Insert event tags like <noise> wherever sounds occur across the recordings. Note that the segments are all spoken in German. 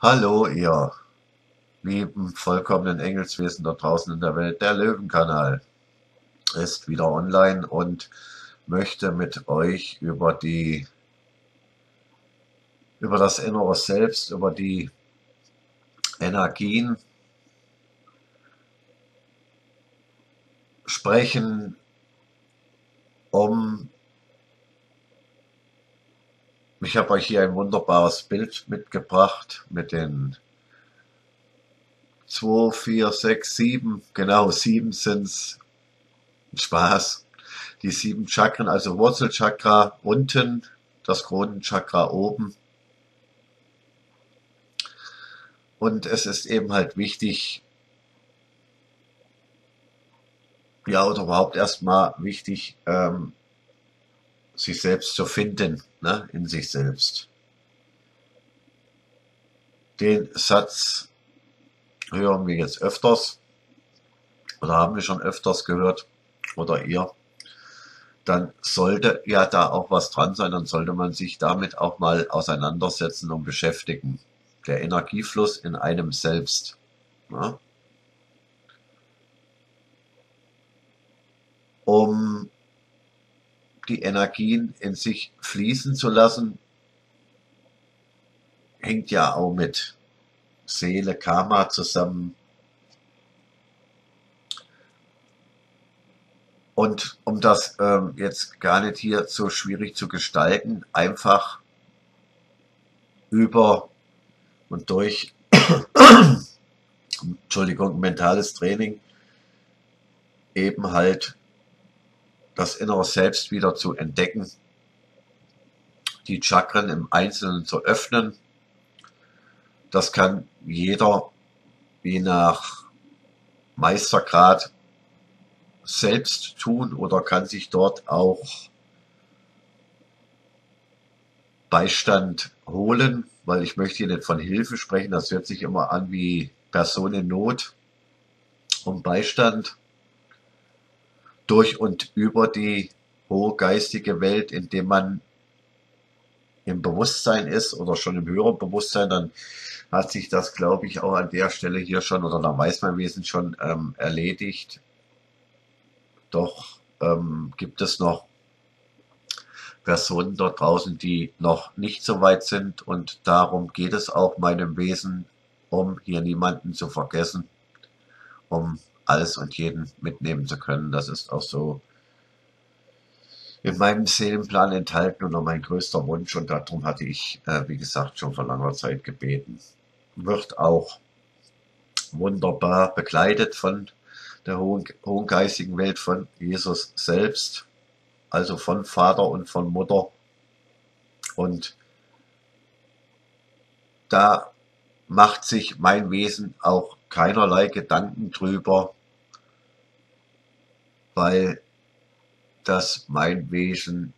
Hallo, ihr lieben vollkommenen Engelswesen da draußen in der Welt. Der Löwenkanal ist wieder online und möchte mit euch über die über das innere Selbst, über die Energien sprechen, um ich habe euch hier ein wunderbares Bild mitgebracht mit den 2, 4, 6, 7, genau 7 sind's. Spaß. Die sieben Chakren, also Wurzelchakra unten, das Kronenchakra oben. Und es ist eben halt wichtig, ja, oder überhaupt erstmal wichtig, ähm, sich selbst zu finden, ne, in sich selbst. Den Satz hören wir jetzt öfters oder haben wir schon öfters gehört oder ihr, dann sollte ja da auch was dran sein, dann sollte man sich damit auch mal auseinandersetzen und beschäftigen. Der Energiefluss in einem selbst. Ne? Um die Energien in sich fließen zu lassen, hängt ja auch mit Seele, Karma zusammen. Und um das ähm, jetzt gar nicht hier so schwierig zu gestalten, einfach über und durch, <coughs> Entschuldigung, mentales Training eben halt das innere Selbst wieder zu entdecken, die Chakren im Einzelnen zu öffnen. Das kann jeder je nach Meistergrad selbst tun oder kann sich dort auch Beistand holen, weil ich möchte hier nicht von Hilfe sprechen, das hört sich immer an wie Person in Not um Beistand durch und über die hohe geistige Welt, in dem man im Bewusstsein ist oder schon im höheren Bewusstsein, dann hat sich das, glaube ich, auch an der Stelle hier schon oder da weiß man Wesen schon ähm, erledigt. Doch ähm, gibt es noch Personen dort draußen, die noch nicht so weit sind und darum geht es auch meinem Wesen, um hier niemanden zu vergessen, um alles und jeden mitnehmen zu können. Das ist auch so in meinem Seelenplan enthalten und mein größter Wunsch und darum hatte ich, äh, wie gesagt, schon vor langer Zeit gebeten. Wird auch wunderbar begleitet von der hohen, hohen geistigen Welt von Jesus selbst, also von Vater und von Mutter. Und da macht sich mein Wesen auch keinerlei Gedanken drüber, weil das mein Wesen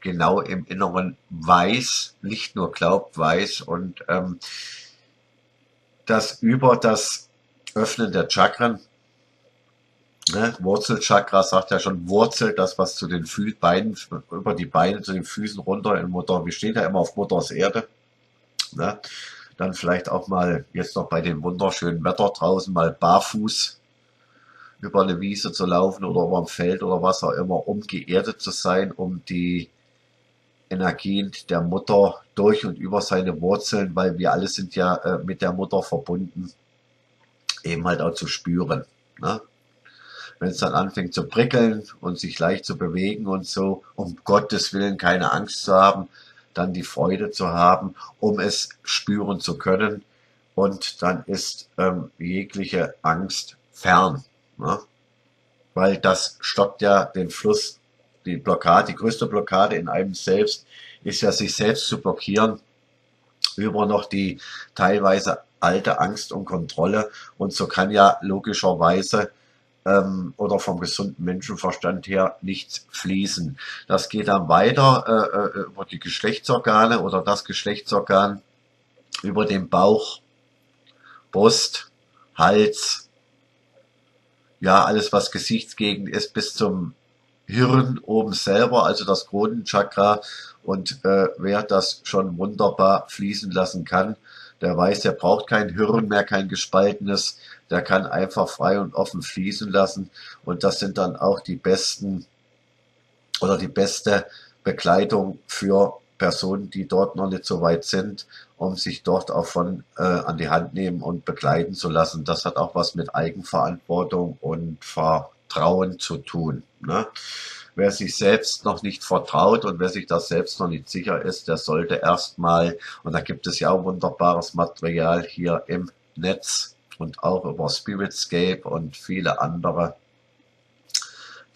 genau im Inneren weiß, nicht nur glaubt, weiß und ähm, das über das Öffnen der Chakren, ne, Wurzelchakra sagt ja schon Wurzel, das was zu den Fü Beinen, über die Beine zu den Füßen runter in Mutter, wir stehen ja immer auf Mutters Erde, ne, dann vielleicht auch mal jetzt noch bei dem wunderschönen Wetter draußen mal barfuß über eine Wiese zu laufen oder über ein Feld oder was auch immer, um geerdet zu sein, um die Energien der Mutter durch und über seine Wurzeln, weil wir alle sind ja äh, mit der Mutter verbunden, eben halt auch zu spüren. Ne? Wenn es dann anfängt zu prickeln und sich leicht zu bewegen und so, um Gottes Willen keine Angst zu haben, dann die Freude zu haben, um es spüren zu können. Und dann ist ähm, jegliche Angst fern. Ne? Weil das stoppt ja den Fluss, die Blockade, die größte Blockade in einem selbst ist ja sich selbst zu blockieren über noch die teilweise alte Angst und Kontrolle und so kann ja logischerweise ähm, oder vom gesunden Menschenverstand her nichts fließen. Das geht dann weiter äh, äh, über die Geschlechtsorgane oder das Geschlechtsorgan über den Bauch, Brust, Hals, ja, alles was Gesichtsgegend ist, bis zum Hirn oben selber, also das Kronenchakra. Und äh, wer das schon wunderbar fließen lassen kann, der weiß, der braucht kein Hirn mehr, kein gespaltenes, der kann einfach frei und offen fließen lassen. Und das sind dann auch die besten oder die beste Begleitung für Personen, die dort noch nicht so weit sind, um sich dort auch von äh, an die Hand nehmen und begleiten zu lassen. Das hat auch was mit Eigenverantwortung und Vertrauen zu tun. Ne? Wer sich selbst noch nicht vertraut und wer sich da selbst noch nicht sicher ist, der sollte erstmal, und da gibt es ja auch wunderbares Material hier im Netz und auch über Spiritscape und viele andere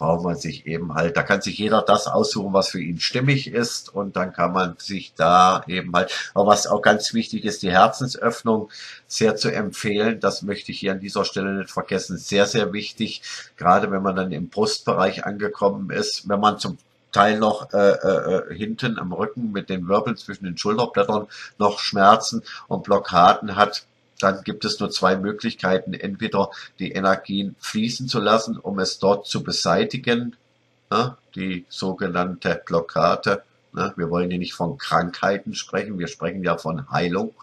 braucht man sich eben halt, da kann sich jeder das aussuchen, was für ihn stimmig ist und dann kann man sich da eben halt, aber was auch ganz wichtig ist, die Herzensöffnung sehr zu empfehlen, das möchte ich hier an dieser Stelle nicht vergessen, sehr, sehr wichtig, gerade wenn man dann im Brustbereich angekommen ist, wenn man zum Teil noch äh, äh, hinten am Rücken mit den Wirbeln zwischen den Schulterblättern noch Schmerzen und Blockaden hat, dann gibt es nur zwei Möglichkeiten. Entweder die Energien fließen zu lassen, um es dort zu beseitigen, ne, die sogenannte Blockade. Ne, wir wollen hier nicht von Krankheiten sprechen, wir sprechen ja von Heilung.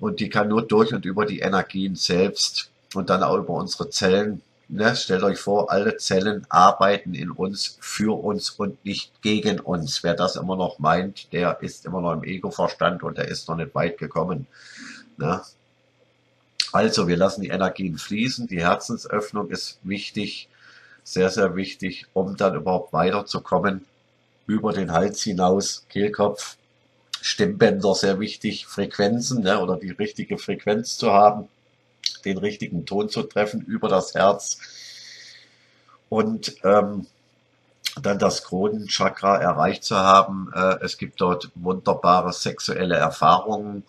Und die kann nur durch und über die Energien selbst und dann auch über unsere Zellen. Ne, stellt euch vor, alle Zellen arbeiten in uns, für uns und nicht gegen uns. Wer das immer noch meint, der ist immer noch im Ego-Verstand und der ist noch nicht weit gekommen. Ne? Also, wir lassen die Energien fließen. Die Herzensöffnung ist wichtig, sehr, sehr wichtig, um dann überhaupt weiterzukommen über den Hals hinaus, Kehlkopf, Stimmbänder, sehr wichtig, Frequenzen ne, oder die richtige Frequenz zu haben, den richtigen Ton zu treffen über das Herz und ähm, dann das Kronenchakra erreicht zu haben. Äh, es gibt dort wunderbare sexuelle Erfahrungen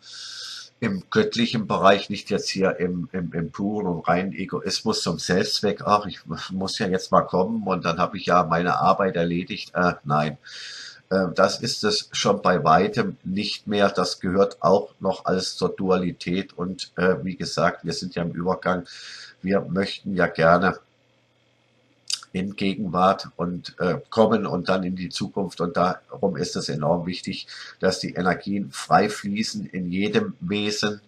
im göttlichen Bereich, nicht jetzt hier im, im, im puren und reinen Egoismus zum Selbstzweck, ach, ich muss ja jetzt mal kommen und dann habe ich ja meine Arbeit erledigt. Äh, nein, äh, das ist es schon bei weitem nicht mehr. Das gehört auch noch alles zur Dualität und äh, wie gesagt, wir sind ja im Übergang. Wir möchten ja gerne in Gegenwart und äh, kommen und dann in die Zukunft. Und darum ist es enorm wichtig, dass die Energien frei fließen in jedem Wesen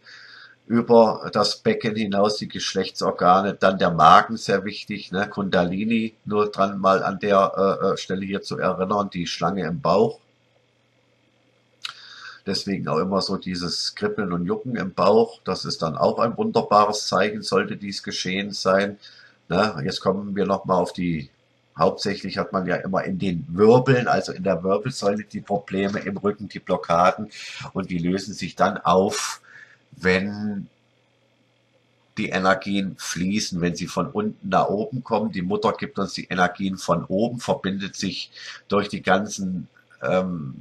über das Becken hinaus, die Geschlechtsorgane, dann der Magen sehr wichtig, ne? Kundalini, nur dran mal an der äh, äh Stelle hier zu erinnern, die Schlange im Bauch. Deswegen auch immer so dieses Kribbeln und Jucken im Bauch. Das ist dann auch ein wunderbares Zeichen, sollte dies geschehen sein. Na, jetzt kommen wir nochmal auf die, hauptsächlich hat man ja immer in den Wirbeln, also in der Wirbelsäule die Probleme, im Rücken die Blockaden und die lösen sich dann auf, wenn die Energien fließen, wenn sie von unten nach oben kommen. Die Mutter gibt uns die Energien von oben, verbindet sich durch die ganzen ähm,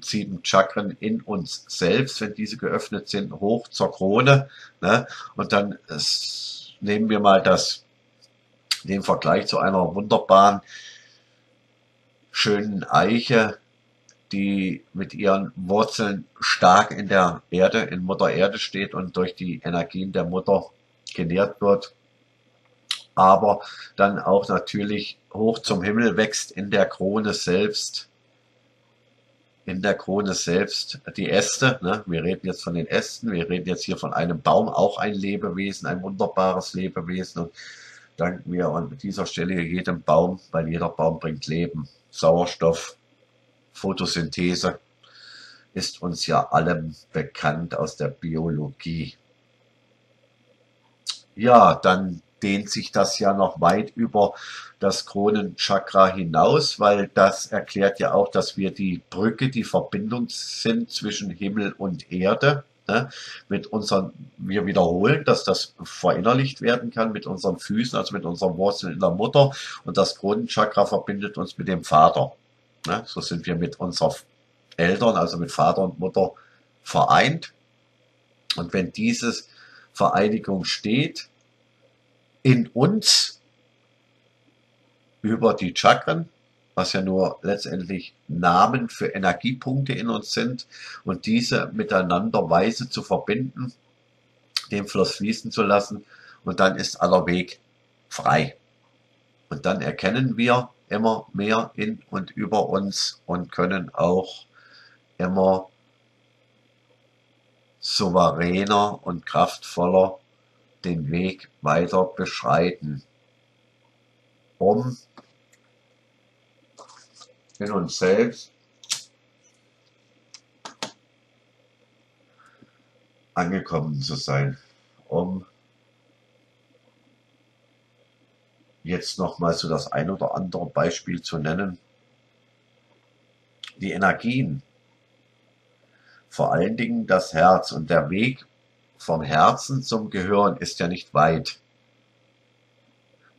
sieben Chakren in uns selbst, wenn diese geöffnet sind, hoch zur Krone. Ne? Und dann ist, nehmen wir mal das den Vergleich zu einer wunderbaren, schönen Eiche, die mit ihren Wurzeln stark in der Erde, in Mutter Erde steht und durch die Energien der Mutter genährt wird, aber dann auch natürlich hoch zum Himmel wächst in der Krone selbst, in der Krone selbst die Äste. Ne? Wir reden jetzt von den Ästen, wir reden jetzt hier von einem Baum, auch ein Lebewesen, ein wunderbares Lebewesen. Und danken wir an dieser Stelle jedem Baum, weil jeder Baum bringt Leben, Sauerstoff, Photosynthese ist uns ja allem bekannt aus der Biologie. Ja, dann dehnt sich das ja noch weit über das Kronenchakra hinaus, weil das erklärt ja auch, dass wir die Brücke, die Verbindung sind zwischen Himmel und Erde. Ne? Mit unseren, wir wiederholen, dass das verinnerlicht werden kann mit unseren Füßen, also mit unseren Wurzeln in der Mutter. Und das Kronenchakra verbindet uns mit dem Vater. Ne? So sind wir mit unseren Eltern, also mit Vater und Mutter vereint. Und wenn diese Vereinigung steht, in uns über die Chakren, was ja nur letztendlich Namen für Energiepunkte in uns sind und diese miteinander weise zu verbinden, den Fluss fließen zu lassen und dann ist aller Weg frei. Und dann erkennen wir immer mehr in und über uns und können auch immer souveräner und kraftvoller den Weg weiter beschreiten, um in uns selbst angekommen zu sein, um jetzt nochmal so das ein oder andere Beispiel zu nennen. Die Energien, vor allen Dingen das Herz und der Weg vom Herzen zum Gehirn ist ja nicht weit.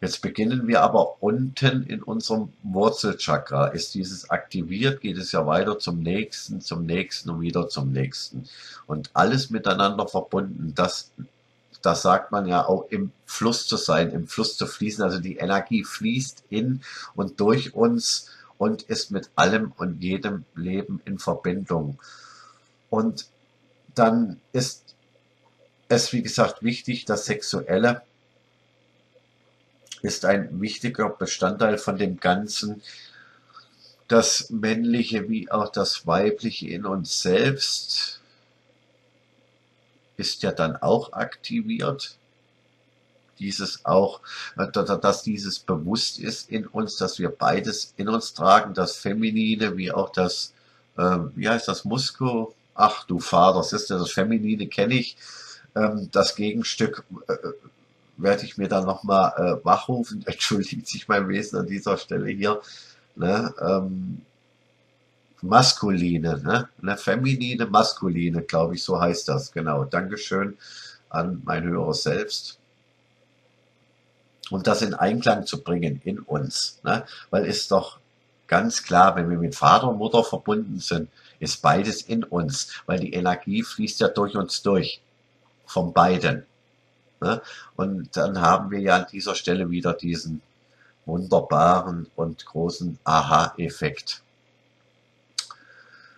Jetzt beginnen wir aber unten in unserem Wurzelchakra. Ist dieses aktiviert, geht es ja weiter zum nächsten, zum nächsten und wieder zum nächsten. Und alles miteinander verbunden. Das, das sagt man ja auch im Fluss zu sein, im Fluss zu fließen. Also die Energie fließt in und durch uns und ist mit allem und jedem Leben in Verbindung. Und dann ist es, wie gesagt, wichtig, das Sexuelle ist ein wichtiger Bestandteil von dem Ganzen. Das Männliche wie auch das Weibliche in uns selbst ist ja dann auch aktiviert. Dieses auch, dass dieses bewusst ist in uns, dass wir beides in uns tragen, das Feminine wie auch das, äh, wie heißt das, Musko? Ach du Vater, das ist ja das Feminine kenne ich. Ähm, das Gegenstück äh, werde ich mir dann nochmal äh, wachrufen. <laughs> Entschuldigt sich mein Wesen an dieser Stelle hier. Ne? Ähm, maskuline, ne? eine feminine, maskuline, glaube ich, so heißt das. Genau. Dankeschön an mein höheres Selbst. Und das in Einklang zu bringen in uns. Ne? Weil ist doch ganz klar, wenn wir mit Vater und Mutter verbunden sind, ist beides in uns, weil die Energie fließt ja durch uns durch. Von beiden. Ne? Und dann haben wir ja an dieser Stelle wieder diesen wunderbaren und großen Aha-Effekt.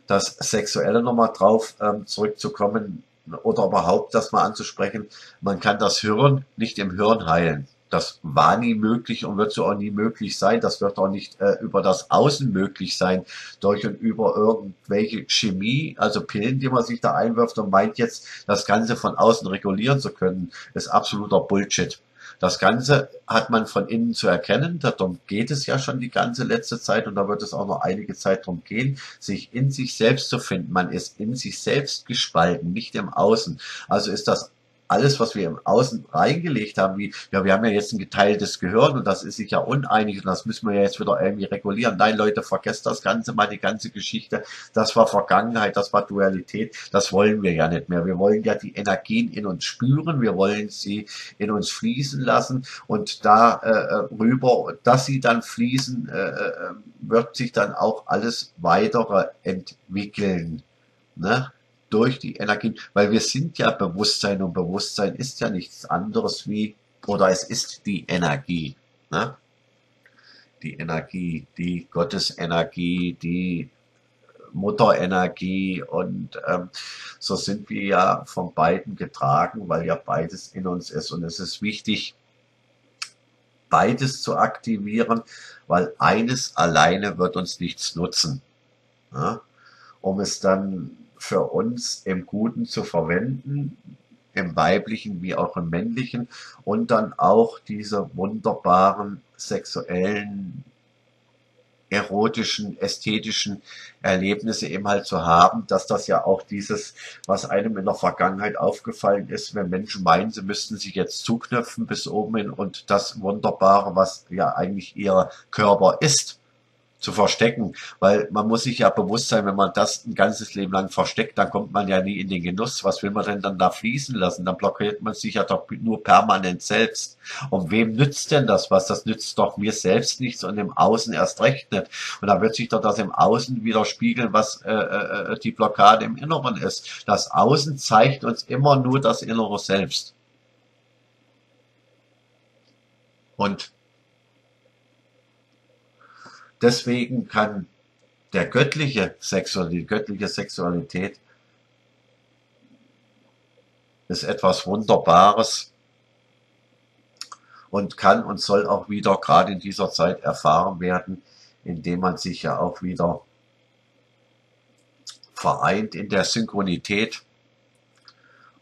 Das Sexuelle nochmal drauf ähm, zurückzukommen oder überhaupt das mal anzusprechen, man kann das Hirn nicht im Hirn heilen. Das war nie möglich und wird so auch nie möglich sein. Das wird auch nicht äh, über das Außen möglich sein, durch und über irgendwelche Chemie, also Pillen, die man sich da einwirft und meint jetzt, das Ganze von außen regulieren zu können, ist absoluter Bullshit. Das Ganze hat man von innen zu erkennen, darum geht es ja schon die ganze letzte Zeit und da wird es auch noch einige Zeit darum gehen, sich in sich selbst zu finden. Man ist in sich selbst gespalten, nicht im Außen. Also ist das alles, was wir im Außen reingelegt haben, wie, ja, wir haben ja jetzt ein geteiltes Gehirn und das ist sich ja uneinig und das müssen wir ja jetzt wieder irgendwie regulieren. Nein, Leute, vergesst das Ganze mal, die ganze Geschichte. Das war Vergangenheit, das war Dualität. Das wollen wir ja nicht mehr. Wir wollen ja die Energien in uns spüren, wir wollen sie in uns fließen lassen und da äh, rüber, dass sie dann fließen, äh, äh wird sich dann auch alles weitere entwickeln. Ne? Durch die Energien, weil wir sind ja Bewusstsein und Bewusstsein ist ja nichts anderes wie, oder es ist die Energie. Ne? Die Energie, die Gottesenergie, die Mutterenergie und ähm, so sind wir ja von beiden getragen, weil ja beides in uns ist und es ist wichtig, beides zu aktivieren, weil eines alleine wird uns nichts nutzen. Ja? Um es dann für uns im Guten zu verwenden, im weiblichen wie auch im männlichen und dann auch diese wunderbaren sexuellen, erotischen, ästhetischen Erlebnisse eben halt zu haben, dass das ja auch dieses, was einem in der Vergangenheit aufgefallen ist, wenn Menschen meinen, sie müssten sich jetzt zuknöpfen bis oben hin und das Wunderbare, was ja eigentlich ihr Körper ist, zu verstecken, weil man muss sich ja bewusst sein, wenn man das ein ganzes Leben lang versteckt, dann kommt man ja nie in den Genuss. Was will man denn dann da fließen lassen? Dann blockiert man sich ja doch nur permanent selbst. Und wem nützt denn das was? Das nützt doch mir selbst nichts und im Außen erst recht nicht. Und da wird sich doch das im Außen widerspiegeln, was äh, äh, die Blockade im Inneren ist. Das Außen zeigt uns immer nur das Innere selbst. Und Deswegen kann der göttliche Sexualität, die göttliche Sexualität ist etwas Wunderbares. und kann und soll auch wieder gerade in dieser Zeit erfahren werden, indem man sich ja auch wieder vereint in der Synchronität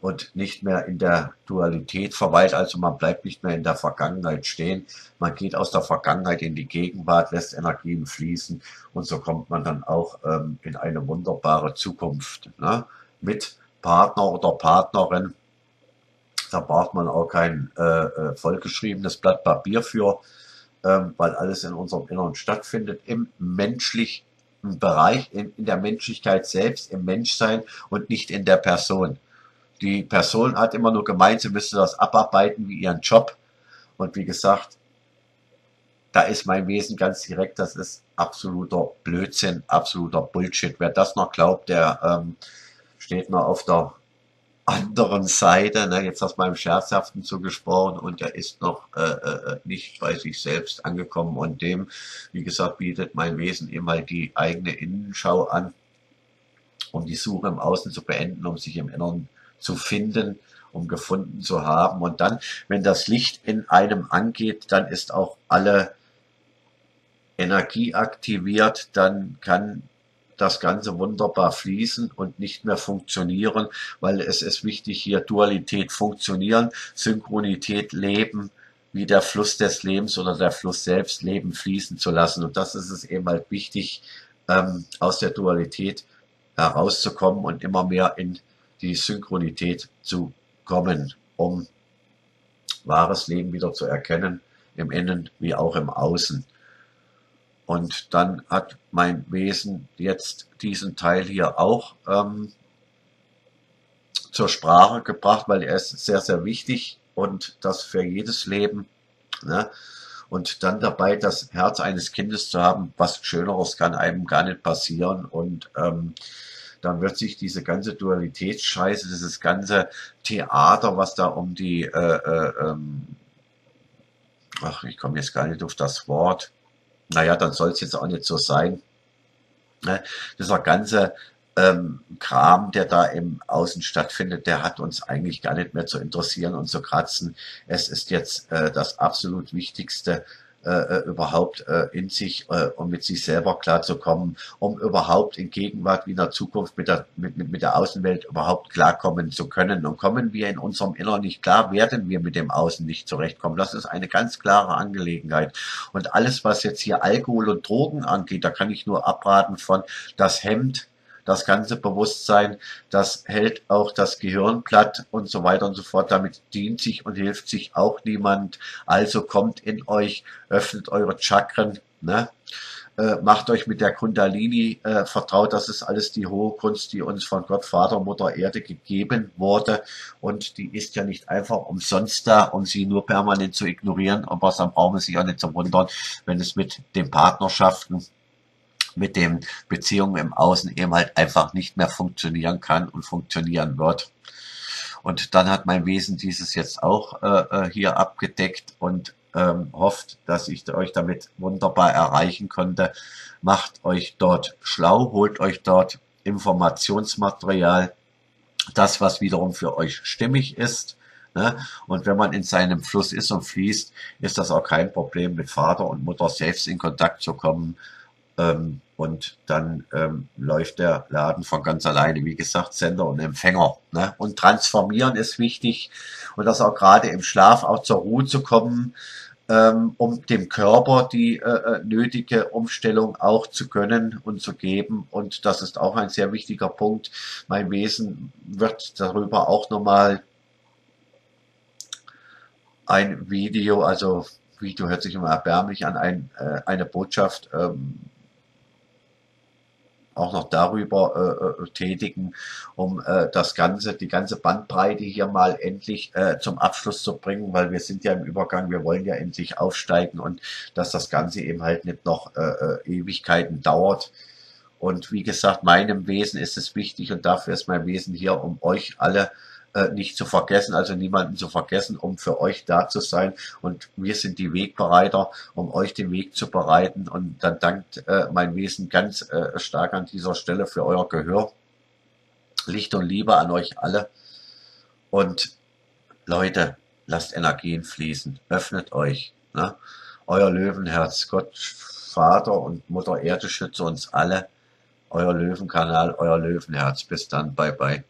und nicht mehr in der Dualität verweilt. Also man bleibt nicht mehr in der Vergangenheit stehen. Man geht aus der Vergangenheit in die Gegenwart, lässt Energien fließen und so kommt man dann auch ähm, in eine wunderbare Zukunft ne? mit Partner oder Partnerin. Da braucht man auch kein äh, äh vollgeschriebenes Blatt Papier für, ähm, weil alles in unserem Inneren stattfindet, im menschlichen Bereich, in, in der Menschlichkeit selbst, im Menschsein und nicht in der Person. Die Person hat immer nur gemeint, sie müsste das abarbeiten wie ihren Job. Und wie gesagt, da ist mein Wesen ganz direkt, das ist absoluter Blödsinn, absoluter Bullshit. Wer das noch glaubt, der ähm, steht noch auf der anderen Seite, ne, jetzt aus meinem Scherzhaften zugesprochen und er ist noch äh, äh, nicht bei sich selbst angekommen und dem, wie gesagt, bietet mein Wesen halt die eigene Innenschau an, um die Suche im Außen zu beenden, um sich im Inneren zu finden, um gefunden zu haben. Und dann, wenn das Licht in einem angeht, dann ist auch alle Energie aktiviert, dann kann das Ganze wunderbar fließen und nicht mehr funktionieren, weil es ist wichtig, hier Dualität funktionieren, Synchronität leben, wie der Fluss des Lebens oder der Fluss selbst Leben fließen zu lassen. Und das ist es eben halt wichtig, ähm, aus der Dualität herauszukommen und immer mehr in die Synchronität zu kommen, um wahres Leben wieder zu erkennen, im Innen wie auch im Außen. Und dann hat mein Wesen jetzt diesen Teil hier auch ähm, zur Sprache gebracht, weil er ist sehr, sehr wichtig und das für jedes Leben. Ne? Und dann dabei das Herz eines Kindes zu haben, was Schöneres kann einem gar nicht passieren. Und ähm, dann wird sich diese ganze Dualitätsscheiße, dieses ganze Theater, was da um die, äh, äh, ähm, ach, ich komme jetzt gar nicht auf das Wort, naja, dann soll es jetzt auch nicht so sein. Ne? Dieser ganze ähm, Kram, der da im Außen stattfindet, der hat uns eigentlich gar nicht mehr zu interessieren und zu kratzen. Es ist jetzt äh, das absolut Wichtigste, äh, äh, überhaupt äh, in sich äh, und mit sich selber klarzukommen, um überhaupt in Gegenwart wie in der Zukunft mit der, mit, mit, mit der Außenwelt überhaupt klarkommen zu können. Und kommen wir in unserem Inneren nicht klar, werden wir mit dem Außen nicht zurechtkommen. Das ist eine ganz klare Angelegenheit. Und alles, was jetzt hier Alkohol und Drogen angeht, da kann ich nur abraten von das Hemd das ganze Bewusstsein, das hält auch das Gehirn platt und so weiter und so fort. Damit dient sich und hilft sich auch niemand. Also kommt in euch, öffnet eure Chakren, ne? Äh, macht euch mit der Kundalini äh, vertraut. Das ist alles die hohe Kunst, die uns von Gott, Vater, Mutter Erde gegeben wurde. Und die ist ja nicht einfach umsonst da, um sie nur permanent zu ignorieren. Aber dann brauchen wir sich auch nicht zu wundern, wenn es mit den Partnerschaften mit den Beziehungen im Außen eben halt einfach nicht mehr funktionieren kann und funktionieren wird. Und dann hat mein Wesen dieses jetzt auch äh, äh, hier abgedeckt und ähm, hofft, dass ich euch damit wunderbar erreichen konnte. Macht euch dort schlau, holt euch dort Informationsmaterial, das, was wiederum für euch stimmig ist. Ne? Und wenn man in seinem Fluss ist und fließt, ist das auch kein Problem, mit Vater und Mutter selbst in Kontakt zu kommen ähm, und dann ähm, läuft der Laden von ganz alleine. Wie gesagt, Sender und Empfänger. Ne? Und transformieren ist wichtig und das auch gerade im Schlaf auch zur Ruhe zu kommen, ähm, um dem Körper die äh, äh, nötige Umstellung auch zu können und zu geben. Und das ist auch ein sehr wichtiger Punkt. Mein Wesen wird darüber auch nochmal ein Video, also Video hört sich immer erbärmlich an, ein, äh, eine Botschaft ähm, auch noch darüber äh, äh, tätigen, um äh, das Ganze, die ganze Bandbreite hier mal endlich äh, zum Abschluss zu bringen, weil wir sind ja im Übergang, wir wollen ja endlich aufsteigen und dass das Ganze eben halt nicht noch äh, äh Ewigkeiten dauert. Und wie gesagt, meinem Wesen ist es wichtig und dafür ist mein Wesen hier, um euch alle äh, nicht zu vergessen, also niemanden zu vergessen, um für euch da zu sein. Und wir sind die Wegbereiter, um euch den Weg zu bereiten. Und dann dankt äh, mein Wesen ganz äh, stark an dieser Stelle für euer Gehör. Licht und Liebe an euch alle. Und Leute, lasst Energien fließen, öffnet euch. Ne? Euer Löwenherz, Gott, Vater und Mutter Erde schütze uns alle. Euer Löwenkanal, euer Löwenherz. Bis dann, bye bye.